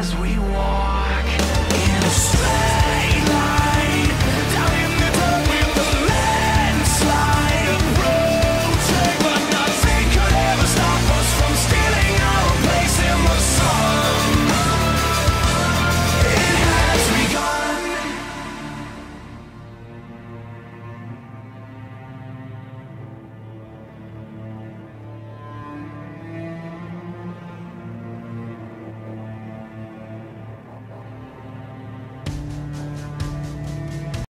as we walk.